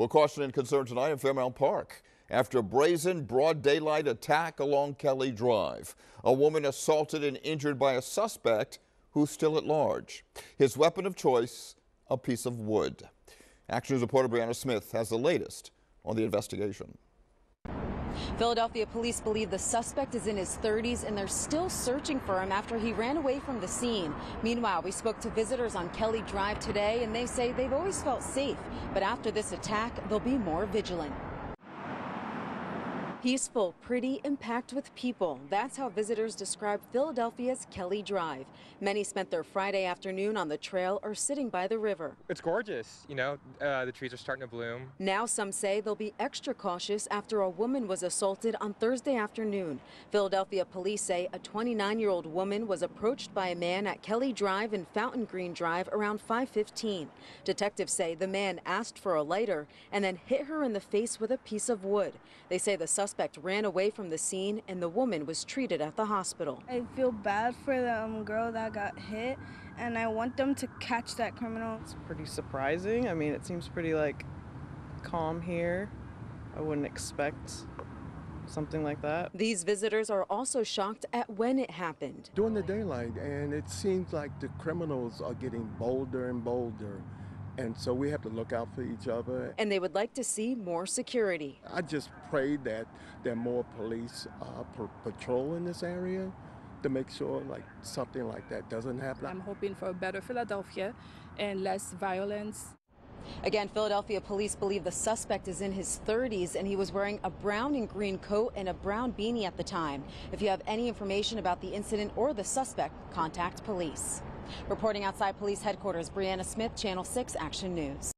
Well, caution and concern tonight in Fairmount Park after a brazen broad daylight attack along Kelly Drive. A woman assaulted and injured by a suspect who's still at large. His weapon of choice, a piece of wood. Action News reporter Brianna Smith has the latest on the investigation. Philadelphia police believe the suspect is in his 30s and they're still searching for him after he ran away from the scene. Meanwhile, we spoke to visitors on Kelly Drive today and they say they've always felt safe, but after this attack, they'll be more vigilant. Peaceful, pretty, and packed with people. That's how visitors describe Philadelphia's Kelly Drive. Many spent their Friday afternoon on the trail or sitting by the river. It's gorgeous. You know, uh, the trees are starting to bloom. Now some say they'll be extra cautious after a woman was assaulted on Thursday afternoon. Philadelphia police say a 29-year-old woman was approached by a man at Kelly Drive and Fountain Green Drive around 5:15. Detectives say the man asked for a lighter and then hit her in the face with a piece of wood. They say the suspect ran away from the scene and the woman was treated at the hospital. I feel bad for the um, girl that got hit, and I want them to catch that criminal. It's pretty surprising. I mean, it seems pretty like calm here. I wouldn't expect something like that. These visitors are also shocked at when it happened. during the daylight, and it seems like the criminals are getting bolder and bolder. And so we have to look out for each other. And they would like to see more security. I just pray that there are more police uh, per- patrol in this area to make sure like something like that doesn't happen. I'm hoping for a better Philadelphia and less violence. Again, Philadelphia police believe the suspect is in his 30s and he was wearing a brown and green coat and a brown beanie at the time. If you have any information about the incident or the suspect, contact police. Reporting outside police headquarters, Brianna Smith, Channel 6 Action News.